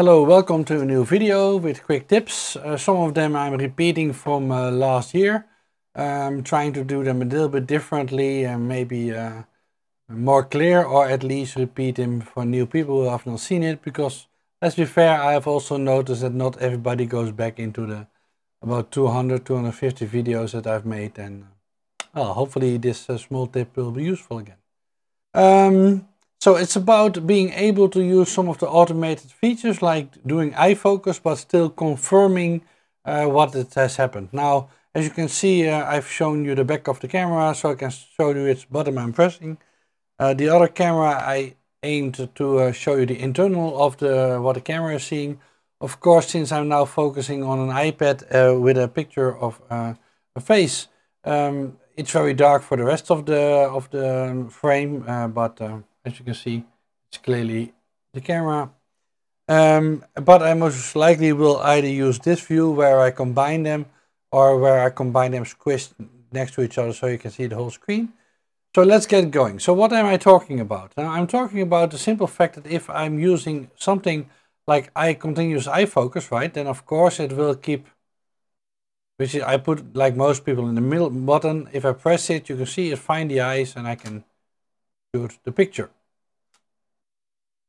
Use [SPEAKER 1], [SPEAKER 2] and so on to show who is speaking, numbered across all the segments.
[SPEAKER 1] Hello, welcome to a new video with quick tips. Uh, some of them I'm repeating from uh, last year. I'm trying to do them a little bit differently and maybe uh, more clear or at least repeat them for new people who have not seen it because let's be fair, I have also noticed that not everybody goes back into the about 200, 250 videos that I've made and well, hopefully this uh, small tip will be useful again. Um, so it's about being able to use some of the automated features like doing eye focus but still confirming uh, what it has happened. Now as you can see uh, I've shown you the back of the camera so I can show you its bottom I'm pressing. Uh, the other camera I aimed to uh, show you the internal of the what the camera is seeing. Of course since I'm now focusing on an iPad uh, with a picture of uh, a face um, it's very dark for the rest of the of the frame but as you can see, it's clearly the camera. Um, but I most likely will either use this view where I combine them or where I combine them squished next to each other so you can see the whole screen. So let's get going. So what am I talking about? Now, I'm talking about the simple fact that if I'm using something like eye continuous eye focus, right, then of course it will keep, which is I put like most people in the middle button. If I press it, you can see it find the eyes and I can the picture.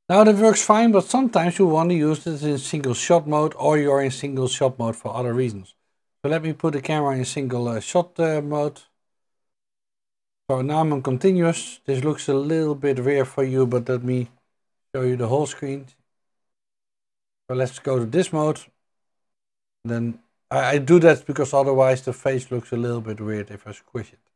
[SPEAKER 1] Now that works fine, but sometimes you want to use this in single shot mode or you're in single shot mode for other reasons. So let me put the camera in single uh, shot uh, mode. So now I'm on continuous. This looks a little bit weird for you, but let me show you the whole screen. So let's go to this mode. Then I, I do that because otherwise the face looks a little bit weird if I squish it.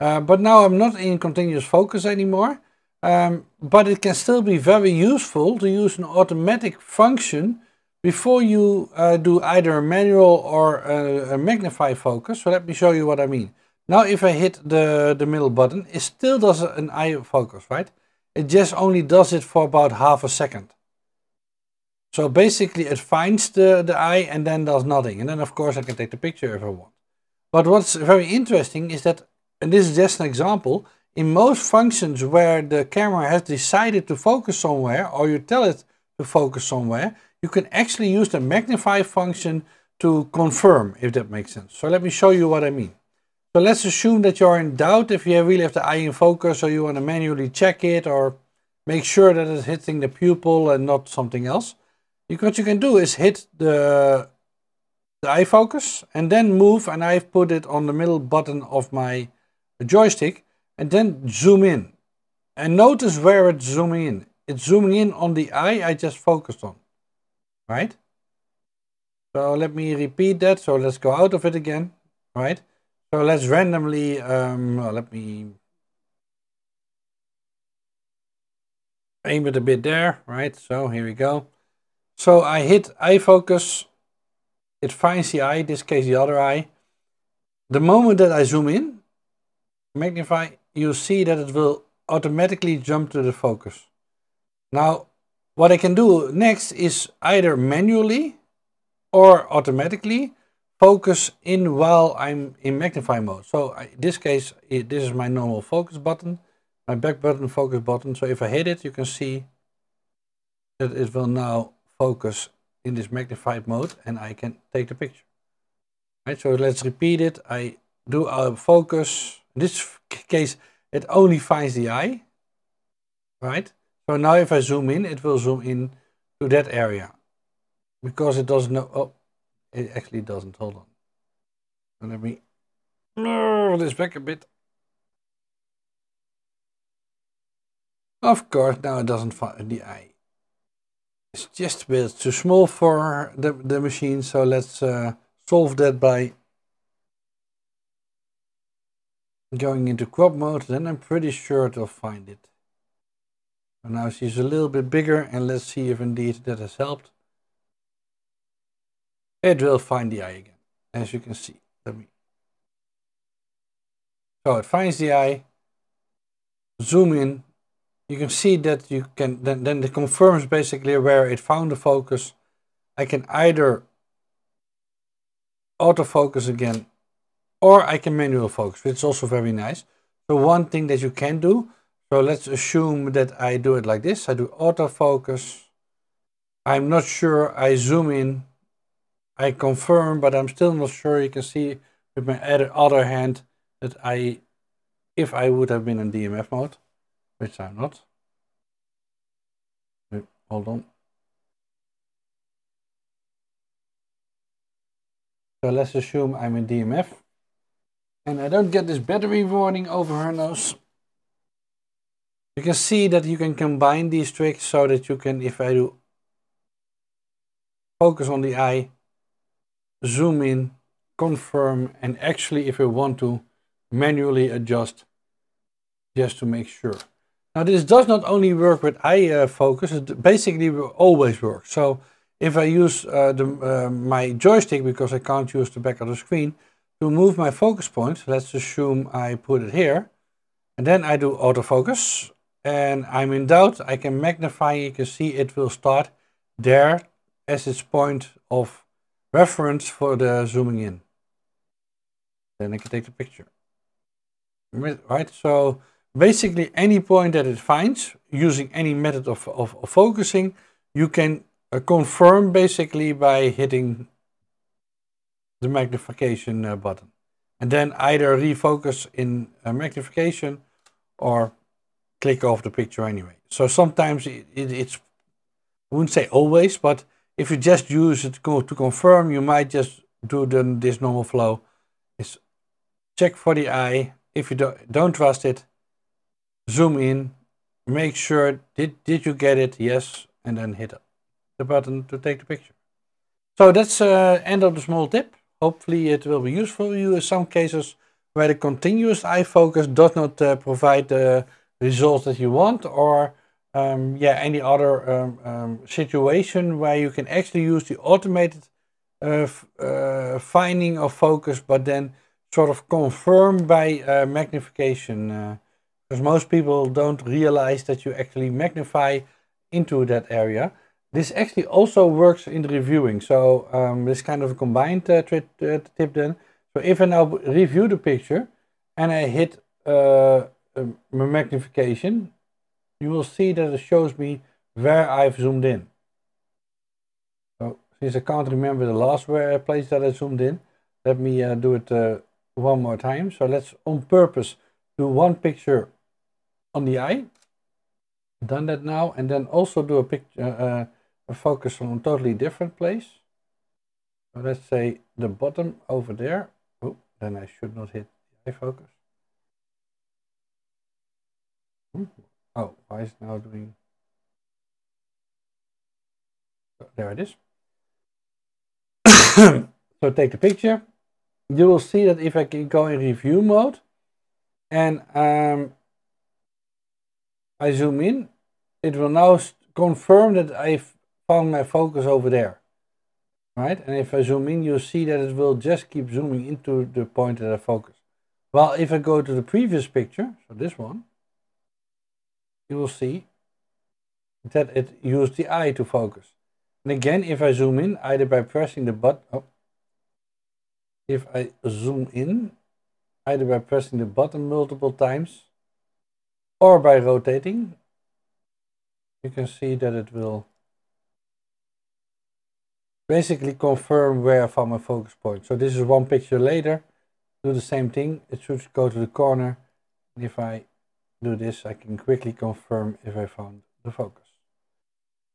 [SPEAKER 1] Uh, but now I'm not in continuous focus anymore. Um, but it can still be very useful to use an automatic function before you uh, do either a manual or a, a magnify focus. So let me show you what I mean. Now if I hit the, the middle button, it still does an eye focus, right? It just only does it for about half a second. So basically it finds the, the eye and then does nothing. And then of course I can take the picture if I want. But what's very interesting is that, and this is just an example, in most functions where the camera has decided to focus somewhere or you tell it to focus somewhere, you can actually use the magnify function to confirm, if that makes sense. So let me show you what I mean. So let's assume that you're in doubt if you really have the eye in focus or you want to manually check it or make sure that it's hitting the pupil and not something else. What you can do is hit the, the eye focus and then move and I've put it on the middle button of my joystick and then zoom in. And notice where it's zooming in. It's zooming in on the eye I just focused on, right? So let me repeat that. So let's go out of it again, right? So let's randomly, um, well, let me aim it a bit there, right? So here we go. So I hit eye focus. It finds the eye, this case the other eye. The moment that I zoom in, magnify, you see that it will automatically jump to the focus. Now, what I can do next is either manually or automatically focus in while I'm in magnify mode. So in this case, this is my normal focus button, my back button focus button. So if I hit it, you can see that it will now focus in this magnified mode and I can take the picture. Right, so let's repeat it. I do a focus this case, it only finds the eye, right? So now if I zoom in, it will zoom in to that area because it doesn't know. Oh, it actually doesn't. Hold on. Let me move this back a bit. Of course, now it doesn't find the eye. It's just a bit too small for the, the machine, so let's uh, solve that by going into crop mode, then I'm pretty sure it'll find it. So now she's a little bit bigger and let's see if indeed that has helped. It will find the eye again, as you can see. Let me. So it finds the eye, zoom in, you can see that you can, then, then it confirms basically where it found the focus. I can either autofocus again or I can manual focus, which is also very nice. So one thing that you can do, so let's assume that I do it like this. I do autofocus. I'm not sure. I zoom in, I confirm, but I'm still not sure. You can see with my other hand that I, if I would have been in DMF mode, which I'm not. Wait, hold on. So let's assume I'm in DMF. And I don't get this battery warning over her nose. You can see that you can combine these tricks so that you can, if I do focus on the eye, zoom in, confirm, and actually if you want to, manually adjust just to make sure. Now this does not only work with eye uh, focus, it basically always works. So if I use uh, the, uh, my joystick, because I can't use the back of the screen, to move my focus point, let's assume I put it here, and then I do autofocus, and I'm in doubt, I can magnify, you can see it will start there as its point of reference for the zooming in. Then I can take the picture. Right, so basically any point that it finds, using any method of, of, of focusing, you can uh, confirm basically by hitting the magnification uh, button. And then either refocus in uh, magnification or click off the picture anyway. So sometimes it, it, it's, I wouldn't say always, but if you just use it to, confirm, you might just do the, this normal flow. Is check for the eye. If you don't, don't trust it, zoom in, make sure, did, did you get it? Yes, and then hit the button to take the picture. So that's uh, end of the small tip. Hopefully it will be useful for you in some cases where the continuous eye focus does not uh, provide the results that you want or um, yeah, any other um, um, situation where you can actually use the automated uh, uh, finding of focus, but then sort of confirm by uh, magnification. because most people don't realize that you actually magnify into that area. This actually also works in the reviewing. So um, this kind of a combined uh, uh, tip then. So if I now review the picture and I hit uh, magnification, you will see that it shows me where I've zoomed in. So since I can't remember the last where place that I zoomed in, let me uh, do it uh, one more time. So let's on purpose do one picture on the eye. Done that now, and then also do a picture, uh, focus on a totally different place. So let's say the bottom over there. Oh, then I should not hit eye focus. Hmm. Oh, why is now doing? Oh, there it is. so take the picture. You will see that if I can go in review mode and um, I zoom in, it will now confirm that I've found my focus over there. Right? And if I zoom in, you'll see that it will just keep zooming into the point that I focus. Well, if I go to the previous picture, so this one, you will see that it used the eye to focus. And again, if I zoom in, either by pressing the button, oh, if I zoom in, either by pressing the button multiple times or by rotating, you can see that it will basically confirm where I found my focus point. So this is one picture later, do the same thing, it should go to the corner, and if I do this, I can quickly confirm if I found the focus.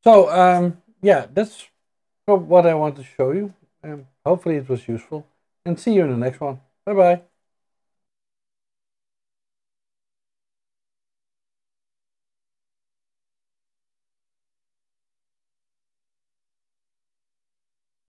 [SPEAKER 1] So um, yeah, that's what I want to show you. Um, hopefully it was useful and see you in the next one. Bye bye.